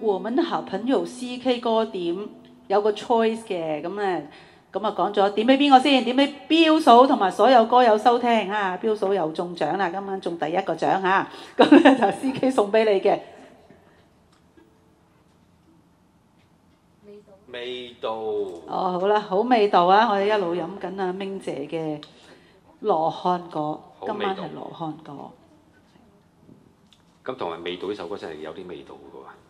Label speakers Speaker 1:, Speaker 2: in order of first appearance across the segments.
Speaker 1: 我們的好朋友 C.K 歌點有個 choice 嘅，咁咧咁啊講咗點俾邊個先？點俾標嫂同埋所有歌友收聽嚇，標嫂又中獎啦，今晚中第一個獎嚇，咁咧就 C.K 送俾你嘅。
Speaker 2: 味道。
Speaker 1: 哦，好啦，好味道啊！我哋一路飲緊阿明姐嘅羅漢果，今晚
Speaker 2: 味道
Speaker 1: 係羅漢果，
Speaker 2: 咁同埋味道呢首歌真係有啲味道嘅喎。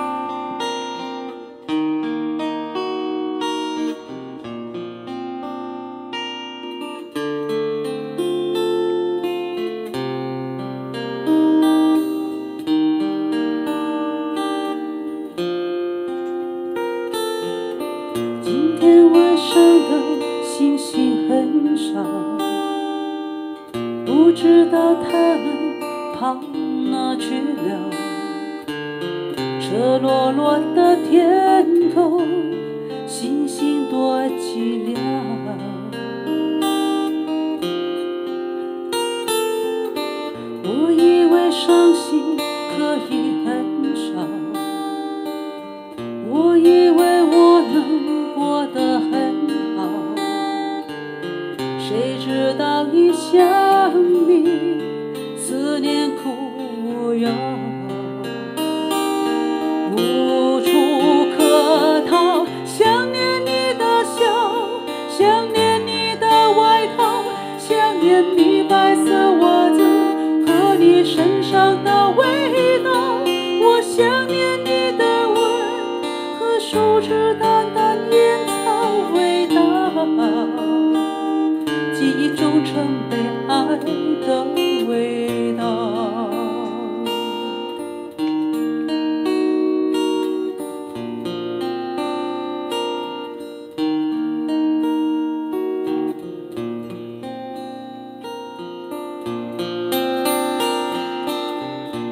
Speaker 1: 不
Speaker 3: 知道它们跑哪去了。赤裸裸的天空，星星多寂寥。一想你，思念苦药，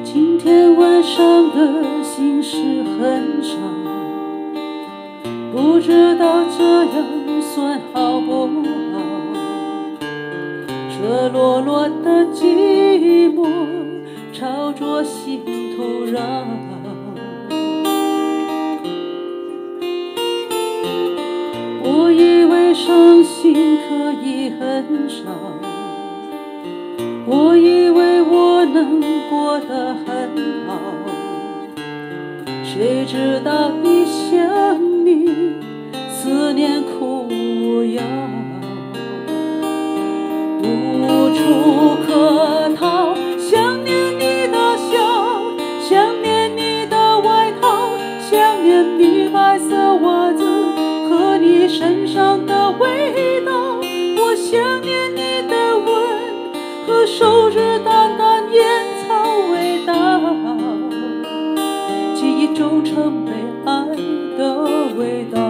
Speaker 3: 今天晚上的心事很少。不知道这样算好不好？赤裸裸的寂寞朝着心头绕。我以为伤心可以很少，我以过得很好。谁知道一想你，思念苦药，无处可逃。想念你的笑，想念你的外套，想念你白色袜子和你身上的味道。我想念你的吻和手指味道。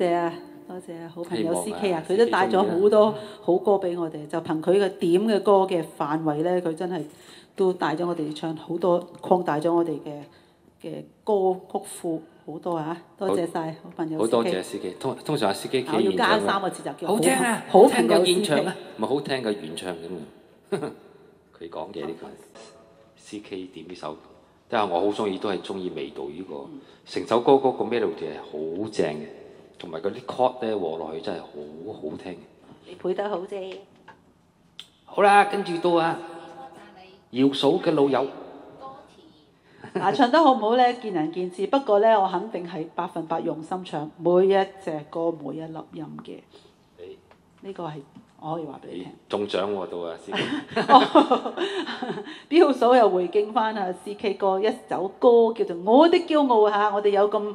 Speaker 1: 謝啊，多謝啊，好朋友
Speaker 2: 希望啊
Speaker 1: C.K 啊，佢都帶咗好多好歌俾我哋，就憑佢嘅點嘅歌嘅範圍咧，佢真係都帶咗我哋唱好多，擴大咗我哋嘅嘅歌曲庫好多啊！多謝晒好朋友
Speaker 2: 好多
Speaker 1: C.K
Speaker 2: 謝司機，通通常阿司機企
Speaker 1: 我要加三個字就叫
Speaker 2: 好聽啊，
Speaker 1: 好
Speaker 2: 聽過
Speaker 1: 朋友
Speaker 2: 現場啊，唔係好聽嘅原唱咁啊。佢講嘅呢個。C.K 點呢首，但係我好中意，都係中意味道呢個。成首歌嗰個 melody 係好正嘅，同埋嗰啲 chord 咧和落去真係好好聽。
Speaker 1: 你配得好啫。
Speaker 2: 好啦，跟住到啊，姚嫂嘅老友，
Speaker 1: 嗱，唱得好唔好咧，見仁見智。不過咧，我肯定係百分百用心唱每一隻歌每一粒音嘅。
Speaker 2: 你
Speaker 1: 呢個係我可以話俾你
Speaker 2: 你
Speaker 1: 聽。
Speaker 2: 中獎喎到啊，司機。
Speaker 1: 標嫂又回敬翻啊 C.K 哥一首歌叫做《我的驕傲》嚇，我哋有咁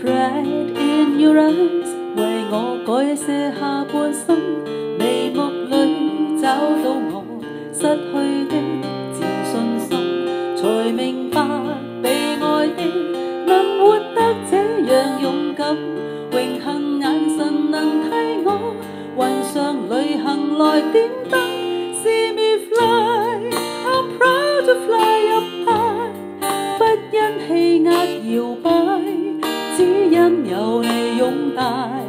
Speaker 3: Pride in your eyes，为我改写下半生，眉目里找到我失去的自信心，才明白被爱的能活得这样勇敢，荣幸眼神能替我云上旅行来点灯，See 等待。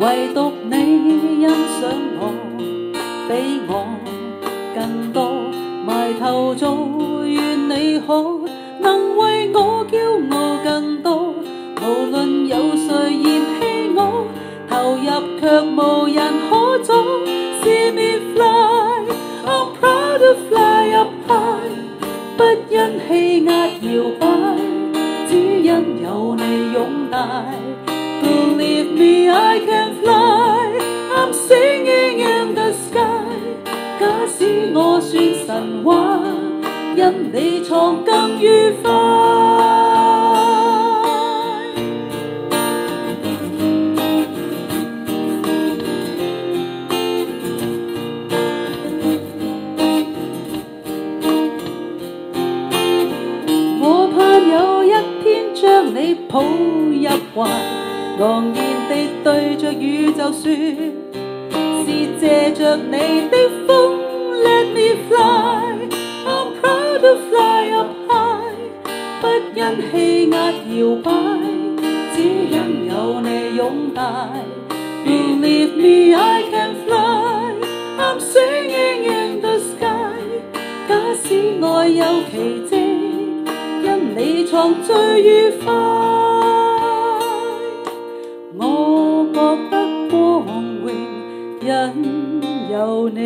Speaker 3: 唯独你欣赏我，比我更多。埋头做，愿你可能为我骄傲更多。无论有谁嫌弃我，投入却无人算神話，因你創更愉快。我盼有一天將你抱入懷，昂然地對着宇宙說，是借着你的風 ，Let me fly，I'm proud to fly up high，不因气压摇摆，只因有你拥戴。Believe me, I can fly，I'm singing in the sky。假使爱有奇迹，因你创最愉快。我觉得光荣，因有你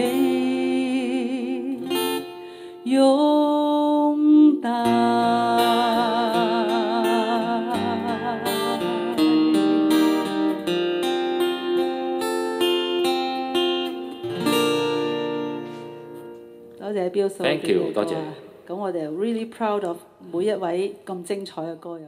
Speaker 2: Thank you，多謝
Speaker 1: 咁我哋 really proud of 每一位咁精彩嘅歌友。